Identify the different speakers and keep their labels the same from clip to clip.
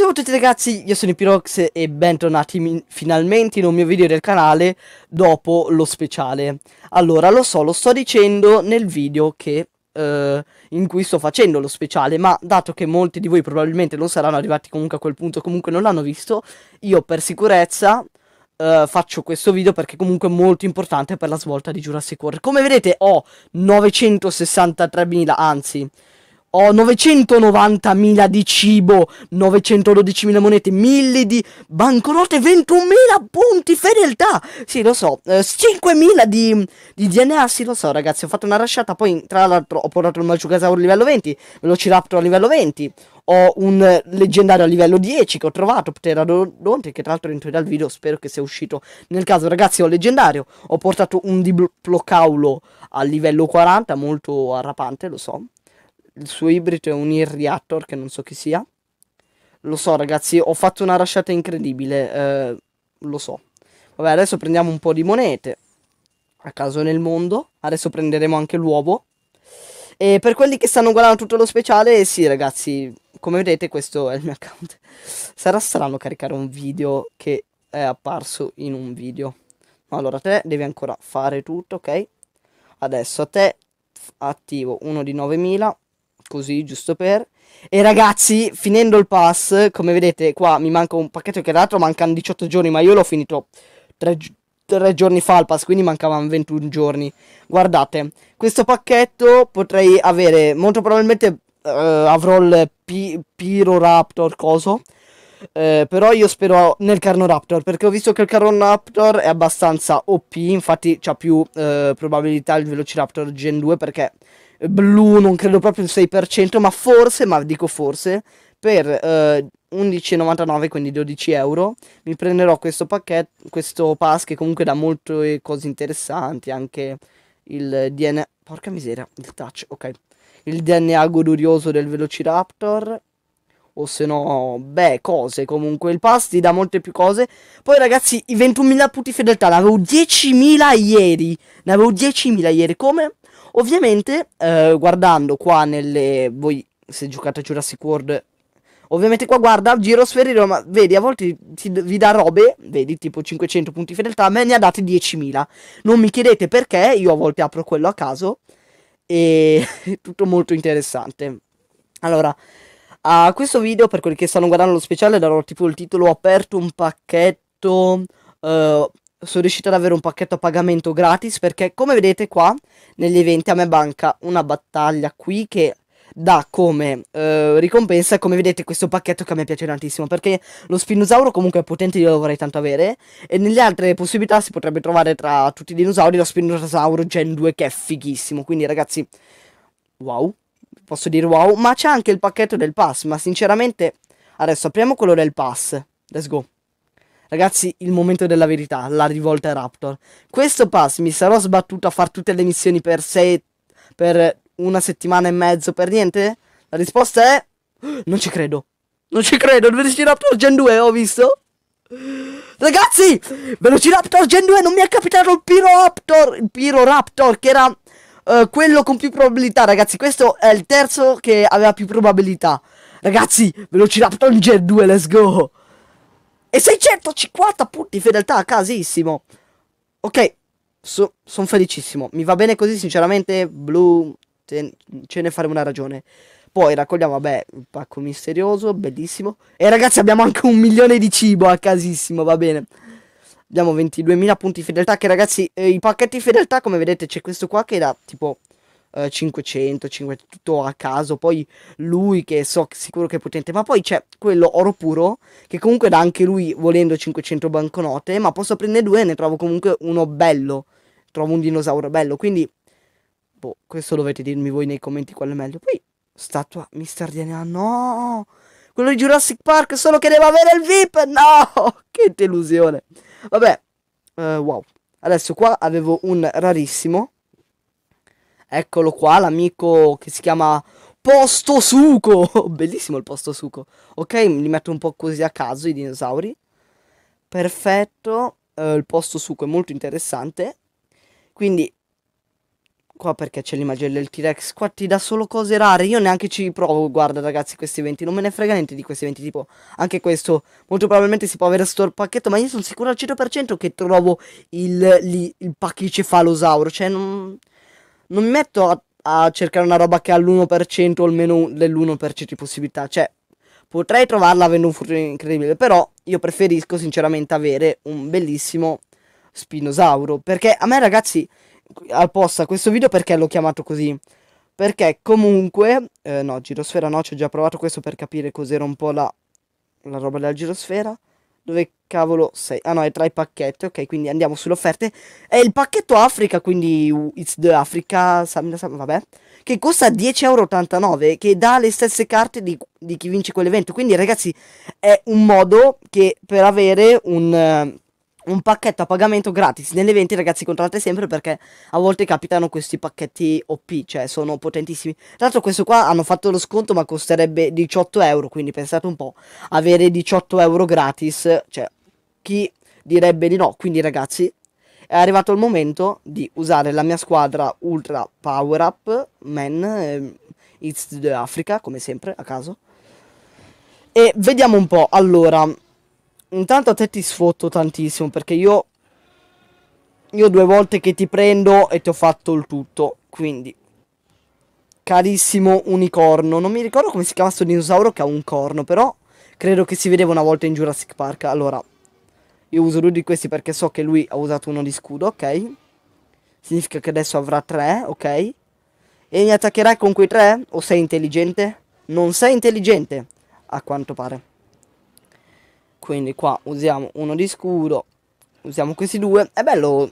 Speaker 1: Ciao a tutti ragazzi, io sono Pirox e bentornati finalmente in un mio video del canale dopo lo speciale. Allora, lo so, lo sto dicendo nel video che, uh, in cui sto facendo lo speciale, ma dato che molti di voi probabilmente non saranno arrivati comunque a quel punto, comunque non l'hanno visto, io per sicurezza uh, faccio questo video perché comunque è molto importante per la svolta di Jurassic World. Come vedete ho 963.000, anzi ho 990.000 di cibo, 912.000 monete, 1000 di banconote, 21.000 punti fedeltà. Sì, lo so, eh, 5.000 di, di, DNA, sì, lo so, ragazzi. Ho fatto una rasciata, poi tra l'altro ho portato il Magicasaur a livello 20, Velociraptor a livello 20. Ho un leggendario a livello 10 che ho trovato, Pterodonte, che tra l'altro entro dal video, spero che sia uscito. Nel caso, ragazzi, ho leggendario. Ho portato un Diplocaulo a livello 40, molto arrapante, lo so il suo ibrido è un Irreactor che non so chi sia. Lo so ragazzi, ho fatto una rasciata incredibile, eh, lo so. Vabbè, adesso prendiamo un po' di monete a caso nel mondo. Adesso prenderemo anche l'uovo. E per quelli che stanno guardando tutto lo speciale, sì ragazzi, come vedete questo è il mio account. Sarà strano caricare un video che è apparso in un video. Allora, te devi ancora fare tutto, ok? Adesso a te attivo uno di 9000 così giusto per. E ragazzi finendo il pass come vedete qua mi manca un pacchetto che tra l'altro mancano 18 giorni ma io l'ho finito 3, 3 giorni fa il pass quindi mancavano 21 giorni. Guardate questo pacchetto potrei avere molto probabilmente uh, avrò il P Piro Raptor coso. Eh, però io spero nel Carnoraptor perché ho visto che il Carnoraptor è abbastanza OP infatti c'ha più eh, probabilità il Velociraptor Gen 2 perché blu, non credo proprio il 6%, ma forse, ma dico forse, per eh, 11,99, quindi 12 euro, mi prenderò questo pacchetto, questo pass che comunque dà molte cose interessanti, anche il DNA, porca miseria, il touch, ok, il DNA godurioso del Velociraptor, o se no, beh, cose comunque. Il pass ti dà molte più cose. Poi, ragazzi, i 21.000 punti fedeltà. Ne avevo 10.000 ieri. Ne avevo 10.000 ieri. Come? Ovviamente, eh, guardando qua nelle... Voi, se giocate a Jurassic World... Ovviamente qua guarda, giro sferino, ma vedi, a volte ti, vi dà robe, vedi, tipo 500 punti fedeltà, me ne ha dati 10.000. Non mi chiedete perché, io a volte apro quello a caso. E tutto molto interessante. Allora, a questo video, per quelli che stanno guardando lo speciale, darò tipo il titolo Ho aperto un pacchetto... Uh, sono riuscito ad avere un pacchetto a pagamento gratis perché come vedete qua negli eventi a me banca una battaglia qui che dà come uh, ricompensa. Come vedete questo pacchetto che a me piace tantissimo perché lo spinosauro comunque è potente io lo vorrei tanto avere. E nelle altre possibilità si potrebbe trovare tra tutti i dinosauri lo spinosauro gen 2 che è fighissimo. Quindi ragazzi wow. Posso dire wow ma c'è anche il pacchetto del pass ma sinceramente adesso apriamo quello del pass. Let's go Ragazzi, il momento della verità, la rivolta Raptor. Questo pass mi sarò sbattuto a fare tutte le missioni per sei... per una settimana e mezzo per niente? La risposta è... Non ci credo. Non ci credo, Velociraptor Gen 2 ho visto? Ragazzi, Velociraptor Gen 2 non mi è capitato il Piroraptor, il Piroraptor che era uh, quello con più probabilità, ragazzi. Questo è il terzo che aveva più probabilità. Ragazzi, Velociraptor Gen 2, let's go. E 650 punti fedeltà a casissimo. Ok, so, sono felicissimo. Mi va bene così, sinceramente. Blu, te, ce ne faremo una ragione. Poi raccogliamo, vabbè, il pacco misterioso, bellissimo. E ragazzi, abbiamo anche un milione di cibo a casissimo, va bene. Abbiamo 22.000 punti fedeltà, che ragazzi, eh, i pacchetti fedeltà, come vedete, c'è questo qua che da tipo 500, eh, 500, tutto a caso. Poi lui che so sicuro che è potente. Ma poi c'è quello oro puro che comunque dà anche lui volendo 500 banconote. Ma posso prendere due e ne trovo comunque uno bello. Trovo un dinosauro bello. Quindi, boh, questo dovete dirmi voi nei commenti qual è meglio. Poi, statua Mister DNA, no! Quello di Jurassic Park solo che deve avere il VIP! No! Che delusione! Vabbè, uh, wow. Adesso qua avevo un rarissimo Eccolo qua, l'amico che si chiama Posto Suco. Bellissimo il Posto Suco. Ok, li metto un po' così a caso i dinosauri. Perfetto. Uh, il Posto Suco è molto interessante. Quindi, qua perché c'è l'immagine del T-Rex, qua ti dà solo cose rare, io neanche ci provo, guarda ragazzi questi eventi, non me ne frega niente di questi eventi, tipo anche questo, molto probabilmente si può avere sto pacchetto, ma io sono sicuro al 100% che trovo il, il, il pachicefalosauro, cioè non, non mi metto a, a cercare una roba che ha l'1% o il meno dell'1% di possibilità, cioè potrei trovarla avendo un futuro incredibile, però io preferisco sinceramente avere un bellissimo spinosauro, perché a me ragazzi al posto a questo video perché l'ho chiamato così. Perché comunque, eh, no, girosfera no, ci ho già provato questo per capire cos'era un po' la, la roba della girosfera. Dove cavolo sei? Ah no, è tra i pacchetti, ok, quindi andiamo sulle offerte. È il pacchetto Africa, quindi It's the Africa, vabbè, che costa 10,89€, che dà le stesse carte di, di chi vince quell'evento. Quindi ragazzi, è un modo che per avere un un pacchetto a pagamento gratis negli eventi ragazzi controllate sempre perché a volte capitano questi pacchetti OP cioè sono potentissimi. Tra l'altro questo qua hanno fatto lo sconto ma costerebbe 18 euro quindi pensate un po' avere 18 euro gratis cioè chi direbbe di no? Quindi ragazzi è arrivato il momento di usare la mia squadra ultra power up man it's the Africa come sempre a caso. E vediamo un po' allora Intanto a te ti sfotto tantissimo perché io... Io due volte che ti prendo e ti ho fatto il tutto. Quindi... Carissimo unicorno. Non mi ricordo come si chiama questo dinosauro che ha un corno, però... Credo che si vedeva una volta in Jurassic Park. Allora... Io uso due di questi perché so che lui ha usato uno di scudo, ok? Significa che adesso avrà tre, ok? E mi attaccherai con quei tre? O sei intelligente? Non sei intelligente, a quanto pare quindi qua usiamo uno di scudo usiamo questi due. È bello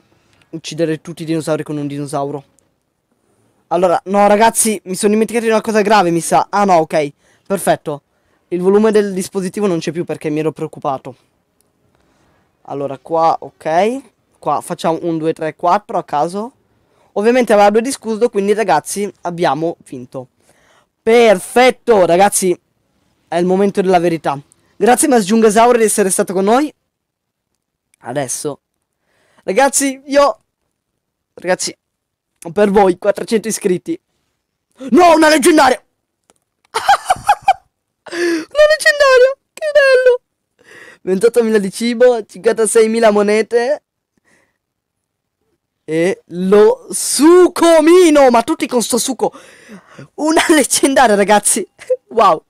Speaker 1: uccidere tutti i dinosauri con un dinosauro. Allora no ragazzi mi sono dimenticato di una cosa grave mi sa. Ah no ok perfetto. Il volume del dispositivo non c'è più perché mi ero preoccupato. Allora qua ok. Qua facciamo un 2 3 4 a caso. Ovviamente aveva due di scudo quindi ragazzi abbiamo vinto. Perfetto ragazzi è il momento della verità Grazie Mas Giungasaur di essere stato con noi. Adesso. Ragazzi, io... Ragazzi, per voi 400 iscritti. No, una leggendaria! una leggendaria! Che bello! 28.000 di cibo, 56.000 monete. E lo sucomino! Ma tutti con sto suco! Una leggendaria, ragazzi! Wow!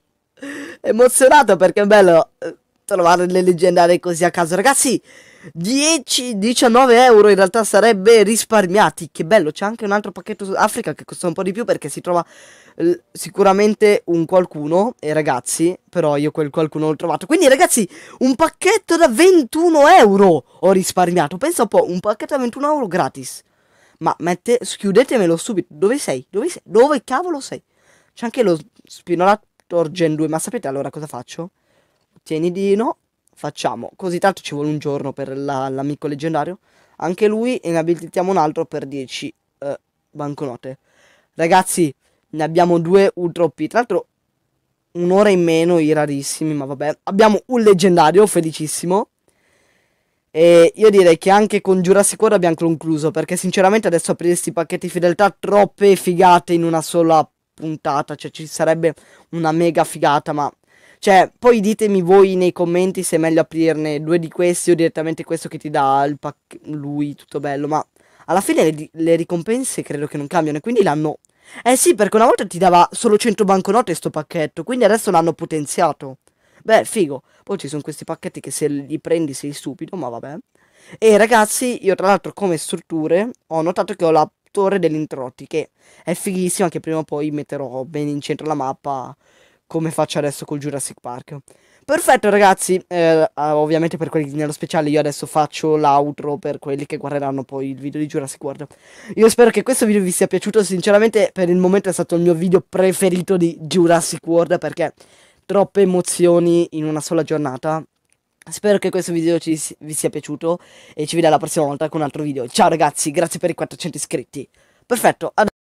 Speaker 1: Emozionato perché è bello eh, trovare le leggendarie così a caso. Ragazzi, 10-19 euro in realtà sarebbe risparmiati. Che bello, c'è anche un altro pacchetto su Africa che costa un po' di più perché si trova sicuramente un qualcuno. E ragazzi, però io quel qualcuno l'ho trovato. Quindi ragazzi, un pacchetto da 21 euro ho risparmiato. Pensa un po', un pacchetto da 21 euro gratis. Ma mette, schiudetemelo subito. Dove sei? Dove sei? Dove cavolo sei? C'è anche lo spinolato Gen 2, ma sapete allora cosa faccio? Tieni di no, facciamo, così tanto ci vuole un giorno per l'amico la, leggendario, anche lui e ne abilitiamo un altro per 10 eh, banconote. Ragazzi, ne abbiamo due OP, tra l'altro un'ora in meno, i rarissimi, ma vabbè. Abbiamo un leggendario, felicissimo. E io direi che anche con Jurassic World abbiamo concluso, perché sinceramente adesso aprire questi pacchetti fedeltà troppe figate in una sola puntata, cioè ci sarebbe una mega figata, ma... Cioè, poi ditemi voi nei commenti se è meglio aprirne due di questi o direttamente questo che ti dà il pack lui, tutto bello, ma alla fine le, le ricompense credo che non cambiano quindi l'hanno... Eh sì, perché una volta ti dava solo 100 banconote sto pacchetto, quindi adesso l'hanno potenziato. Beh, figo. Poi ci sono questi pacchetti che se li prendi sei stupido, ma vabbè. E ragazzi, io tra l'altro come strutture ho notato che ho la torre degli introiti che è fighissima che prima o poi metterò bene in centro la mappa come faccio adesso col Jurassic Park. Perfetto ragazzi, eh, ovviamente per quelli nello speciale io adesso faccio l'outro per quelli che guarderanno poi il video di Jurassic World. Io spero che questo video vi sia piaciuto, sinceramente per il momento è stato il mio video preferito di Jurassic World perché troppe emozioni in una sola giornata. Spero che questo video ci, vi sia piaciuto e ci vediamo la prossima volta con un altro video. Ciao ragazzi, grazie per i 400 iscritti. Perfetto,